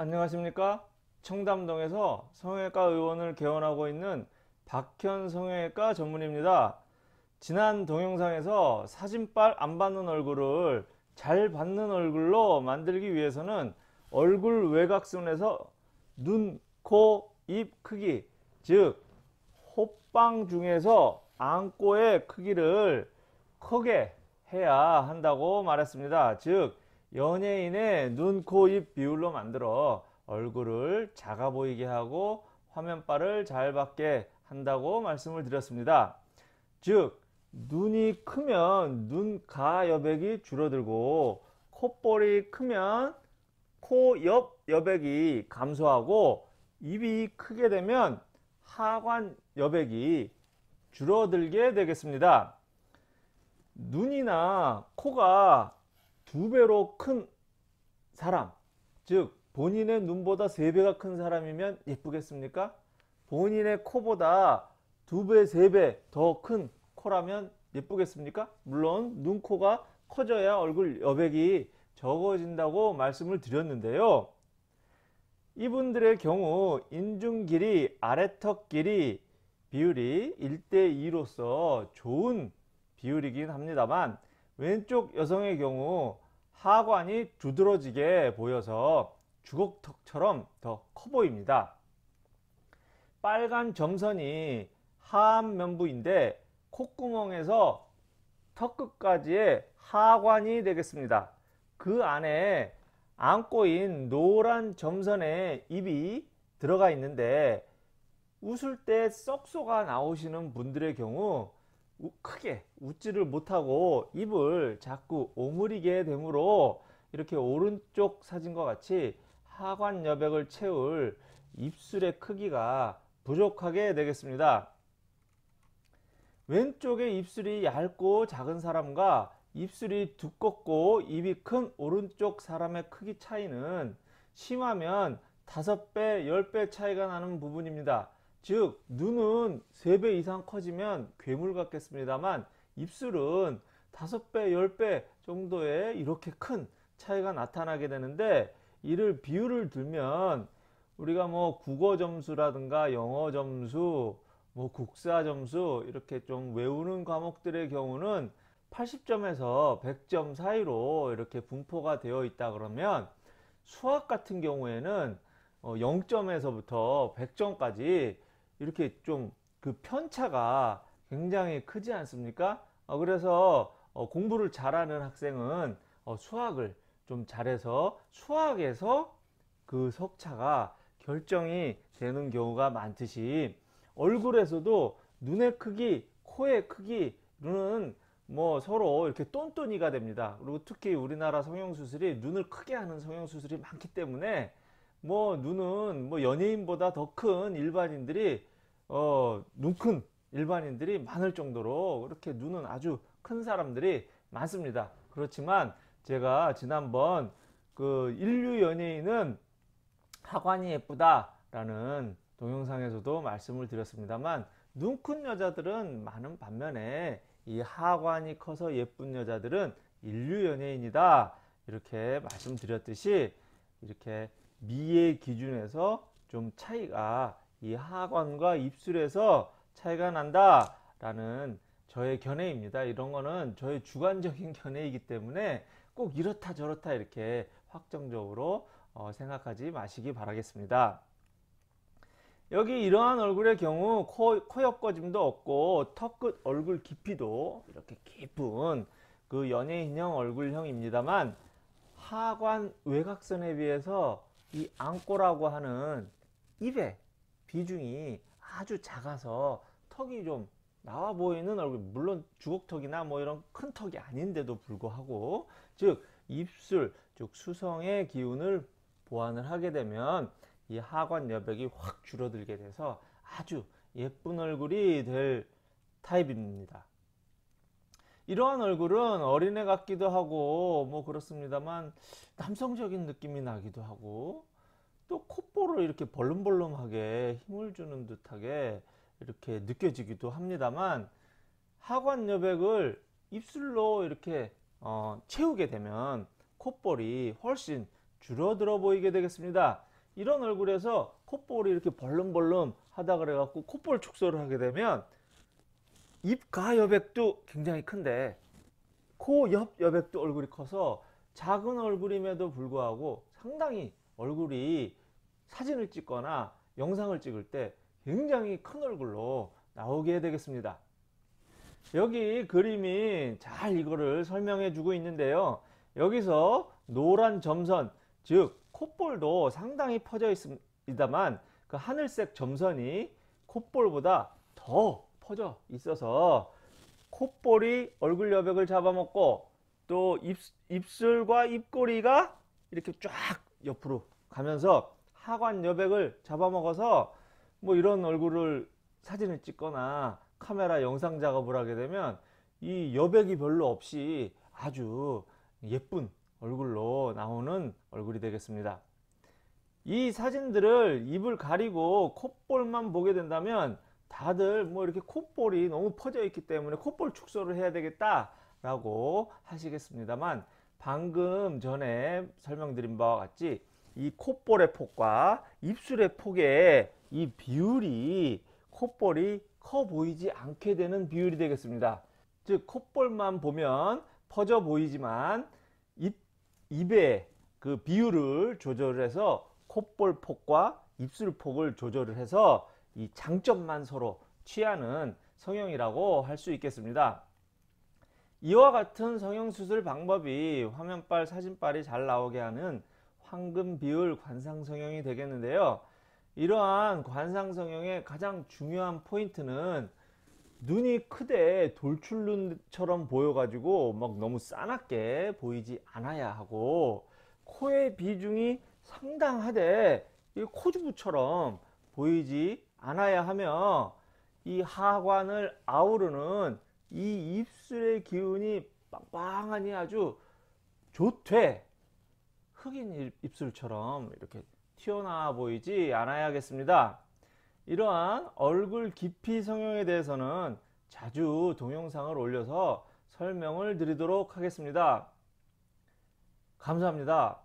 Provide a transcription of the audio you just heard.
안녕하십니까? 청담동에서 성형외과 의원을 개원하고 있는 박현 성형외과 전문입니다. 지난 동영상에서 사진빨 안 받는 얼굴을 잘 받는 얼굴로 만들기 위해서는 얼굴 외곽선에서 눈, 코, 입 크기 즉 호빵 중에서 안고의 크기를 크게 해야 한다고 말했습니다. 즉 연예인의 눈, 코, 입 비율로 만들어 얼굴을 작아 보이게 하고 화면빨을 잘 받게 한다고 말씀을 드렸습니다. 즉 눈이 크면 눈가 여백이 줄어들고 콧볼이 크면 코 옆 여백이 감소하고 입이 크게 되면 하관 여백이 줄어들게 되겠습니다. 눈이나 코가 두 배로 큰 사람 즉 본인의 눈보다 세 배가 큰 사람이면 예쁘겠습니까? 본인의 코보다 두 배, 세 배 더 큰 코라면 예쁘겠습니까? 물론 눈, 코가 커져야 얼굴 여백이 적어진다고 말씀을 드렸는데요. 이분들의 경우 인중 길이, 아래턱 길이 비율이 1대2로서 좋은 비율이긴 합니다만 왼쪽 여성의 경우 하관이 두드러지게 보여서 주걱턱처럼 더 커 보입니다. 빨간 점선이 하안면부인데 콧구멍에서 턱 끝까지의 하관이 되겠습니다. 그 안에 안고인 노란 점선에 입이 들어가 있는데 웃을 때 썩소가 나오시는 분들의 경우 크게 웃지를 못하고 입을 자꾸 오므리게 되므로 이렇게 오른쪽 사진과 같이 하관 여백을 채울 입술의 크기가 부족하게 되겠습니다. 왼쪽의 입술이 얇고 작은 사람과 입술이 두껍고 입이 큰 오른쪽 사람의 크기 차이는 심하면 5배, 10배 차이가 나는 부분입니다. 즉 눈은 3배 이상 커지면 괴물 같겠습니다만 입술은 5배 10배 정도의 이렇게 큰 차이가 나타나게 되는데 이를 비율을 들면 우리가 뭐 국어 점수라든가 영어 점수 뭐 국사 점수 이렇게 좀 외우는 과목들의 경우는 80점에서 100점 사이로 이렇게 분포가 되어 있다 그러면 수학 같은 경우에는 0점에서부터 어, 100점까지 이렇게 좀 그 편차가 굉장히 크지 않습니까? 어, 그래서 어, 공부를 잘하는 학생은 어, 수학을 좀 잘해서 수학에서 그 석차가 결정이 되는 경우가 많듯이 얼굴에서도 눈의 크기, 코의 크기는 뭐 서로 이렇게 똔똔이가 됩니다. 그리고 특히 우리나라 성형수술이 눈을 크게 하는 성형수술이 많기 때문에 뭐 눈은 뭐 연예인보다 더 큰 일반인들이 어, 눈 큰 일반인들이 많을 정도로 그렇게 눈은 아주 큰 사람들이 많습니다. 그렇지만 제가 지난번 그 인류 연예인은 하관이 예쁘다 라는 동영상에서도 말씀을 드렸습니다만 눈 큰 여자들은 많은 반면에 이 하관이 커서 예쁜 여자들은 인류 연예인이다 이렇게 말씀드렸듯이 이렇게 미의 기준에서 좀 차이가 이 하관과 입술에서 차이가 난다 라는 저의 견해입니다. 이런 거는 저의 주관적인 견해이기 때문에 꼭 이렇다 저렇다 이렇게 확정적으로 어, 생각하지 마시기 바라겠습니다. 여기 이러한 얼굴의 경우 코, 코 옆거짐도 없고 턱 끝 얼굴 깊이도 이렇게 깊은 그 연예인형 얼굴형입니다만 하관 외곽선에 비해서 이 안고라고 하는 입의 비중이 아주 작아서 턱이 좀 나와 보이는 얼굴 물론 주걱턱이나 뭐 이런 큰 턱이 아닌데도 불구하고 즉 입술 즉 수성의 기운을 보완을 하게 되면 이 하관 여백이 확 줄어들게 돼서 아주 예쁜 얼굴이 될 타입입니다. 이러한 얼굴은 어린애 같기도 하고 뭐 그렇습니다만 남성적인 느낌이 나기도 하고 또 콧볼을 이렇게 벌름벌름하게 힘을 주는 듯하게 이렇게 느껴지기도 합니다만 하관 여백을 입술로 이렇게 어, 채우게 되면 콧볼이 훨씬 줄어들어 보이게 되겠습니다. 이런 얼굴에서 콧볼이 이렇게 벌름벌름 하다 그래갖고 콧볼 축소를 하게 되면 입가 여백도 굉장히 큰데 코 옆 여백도 얼굴이 커서 작은 얼굴임에도 불구하고 상당히 얼굴이 사진을 찍거나 영상을 찍을 때 굉장히 큰 얼굴로 나오게 되겠습니다. 여기 그림이 잘 이거를 설명해 주고 있는데요. 여기서 노란 점선, 즉 콧볼도 상당히 퍼져 있습니다만 그 하늘색 점선이 콧볼보다 더 퍼져 있어서 콧볼이 얼굴 여백을 잡아먹고 또 입, 입술과 입꼬리가 이렇게 쫙 옆으로 가면서 하관 여백을 잡아먹어서 뭐 이런 얼굴을 사진을 찍거나 카메라 영상 작업을 하게 되면 이 여백이 별로 없이 아주 예쁜 얼굴로 나오는 얼굴이 되겠습니다. 이 사진들을 입을 가리고 콧볼만 보게 된다면 다들 뭐 이렇게 콧볼이 너무 퍼져 있기 때문에 콧볼 축소를 해야 되겠다 라고 하시겠습니다만 방금 전에 설명드린 바와 같이 이 콧볼의 폭과 입술의 폭의 이 비율이 콧볼이 커 보이지 않게 되는 비율이 되겠습니다. 즉 콧볼만 보면 퍼져 보이지만 입, 입의 그 비율을 조절해서 콧볼 폭과 입술 폭을 조절을 해서 이 장점만 서로 취하는 성형이라고 할 수 있겠습니다. 이와 같은 성형수술 방법이 화면빨, 사진빨이 잘 나오게 하는 황금 비율 관상 성형이 되겠는데요. 이러한 관상 성형의 가장 중요한 포인트는 눈이 크되 돌출눈처럼 보여가지고 막 너무 싸납게 보이지 않아야 하고 코의 비중이 상당하되 코주부처럼 보이지 않아야 하며 이 하관을 아우르는 이 입술의 기운이 빵빵하니 아주 좋되 흑인 입술처럼 이렇게 튀어나와 보이지 않아야겠습니다. 이러한 얼굴 깊이 성형에 대해서는 자주 동영상을 올려서 설명을 드리도록 하겠습니다. 감사합니다.